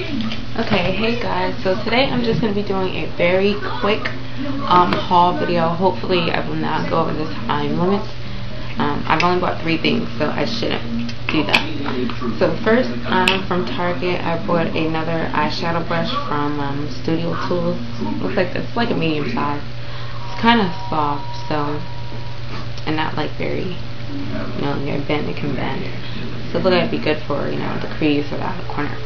Okay, hey guys, so today I'm just going to be doing a very quick um, haul video. Hopefully I will not go over the time limits. Um, I've only bought three things, so I shouldn't do that. So first, um, from Target, I bought another eyeshadow brush from um, Studio Tools. Looks like this, like a medium size. It's kind of soft, so, and not like very, you know, you're bent, it can bend. So like it'd be good for, you know, the crease or the corner.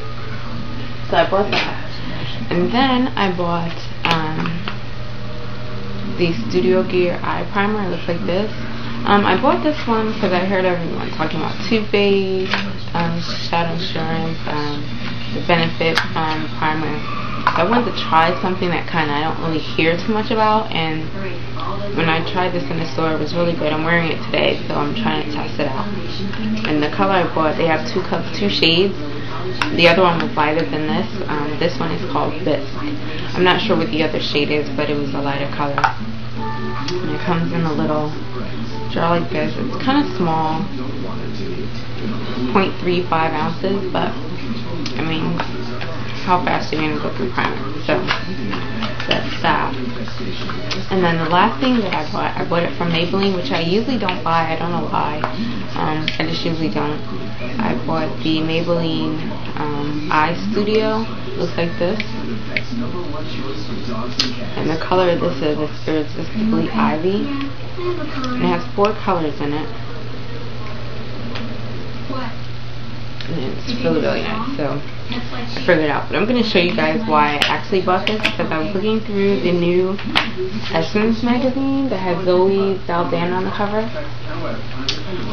So I bought that. And then I bought um, the Studio Gear Eye Primer. It looks like this. Um, I bought this one because I heard everyone talking about Too Faced, um, Shadow Insurance, um, the Benefit um, Primer. I wanted to try something that kind of I don't really hear too much about, and when I tried this in the store, it was really good. I'm wearing it today, so I'm trying to test it out. And the color I bought, they have two two shades. The other one was lighter than this. Um, this one is called Bisque. I'm not sure what the other shade is, but it was a lighter color. And it comes in a little jar like this. It's kind of small, 0.35 ounces, but I mean, how fast are you going to go through primer? So, that's that. And then the last thing that I bought, I bought it from Maybelline, which I usually don't buy. I don't know why. Um, I just usually don't. I the Maybelline um, Eye Studio. Looks like this. And the color this is Irresistibly Ivy. And it has four colors in it. And it's really, really nice. So, I figured it out. But I'm going to show you guys why I actually bought this. Because I was looking through the new Essence magazine that has Zoe Saldana on the cover.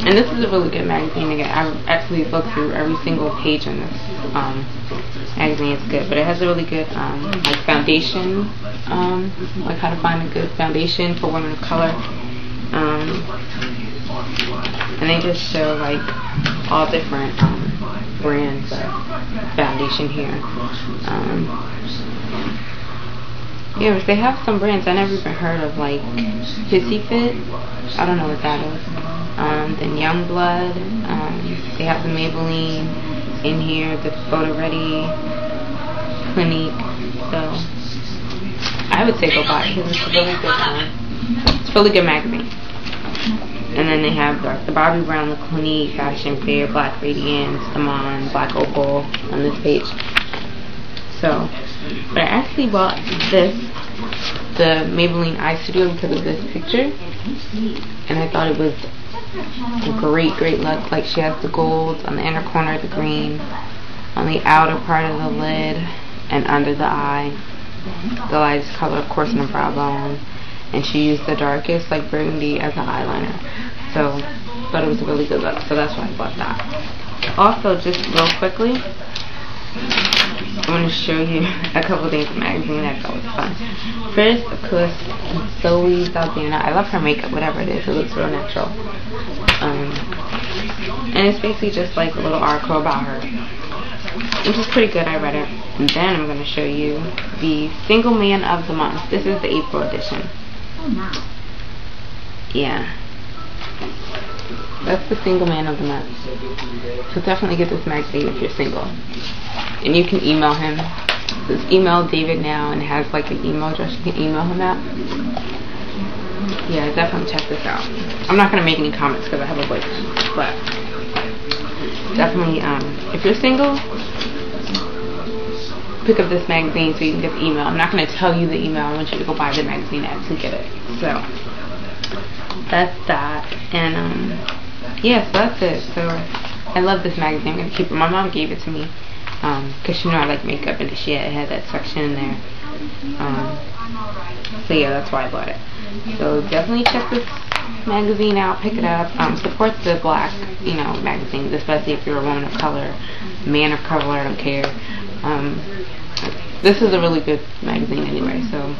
And this is a really good magazine. Again, I actually looked through every single page in this um, magazine. It's good. But it has a really good um, like foundation, um, like how to find a good foundation for women of color. Um, and they just show like all different um, brands of foundation here. Um, yeah, but they have some brands I never even heard of, like Pissy Fit. I don't know what that is. Um, then Youngblood. Um, they have the Maybelline in here, the Photo Ready Clinique. So I would say go buy it it's a really good one. It's a really good magazine. And then they have like the Bobbi Brown, the Clinique, Fashion Fair, Black Radiance, The Iman, Black Opal on this page. So, but I actually bought this, the Maybelline Eye Studio because of this picture. And I thought it was a great, great look. Like she has the gold on the inner corner, the green on the outer part of the lid and under the eye. The lightest color, of course, in the brow and she used the darkest like burgundy as an eyeliner so thought it was a really good look so that's why I bought that also just real quickly I want to show you a couple things in the magazine that I thought was fun first of course Zoe Saldana I love her makeup whatever it is it looks real natural um, and it's basically just like a little article about her which is pretty good. I read it. And then I'm going to show you the Single Man of the Month. This is the April edition. Yeah. That's the single man of the month. So definitely get this magazine if you're single. And you can email him. Just email David now and has like an email address you can email him at. Yeah, definitely check this out. I'm not going to make any comments because I have a boyfriend. But definitely, um, if you're single, pick up this magazine so you can get the email. I'm not going to tell you the email. I want you to go buy the magazine and actually get it. So, that's that. And, um, yeah, so that's it. So, I love this magazine. I'm going to keep it. My mom gave it to me because um, she knew I like makeup and she had, had that section in there. Um, so, yeah, that's why I bought it. So, definitely check this magazine out, pick it up. Um, support the black, you know, magazines, especially if you're a woman of color, man of color, I don't care. Um, this is a really good magazine anyway, so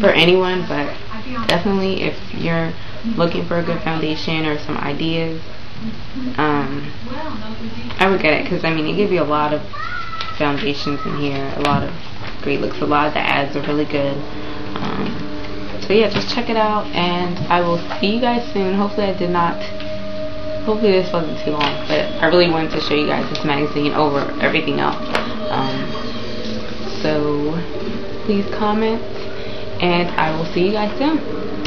for anyone, but definitely if you're looking for a good foundation or some ideas, um, I would get it because I mean it gives you a lot of foundations in here, a lot of great looks, a lot of the ads are really good. Um, so yeah, just check it out, and I will see you guys soon. Hopefully I did not hopefully this wasn't too long, but I really wanted to show you guys this magazine over everything else. Um, so please comment, and I will see you guys soon.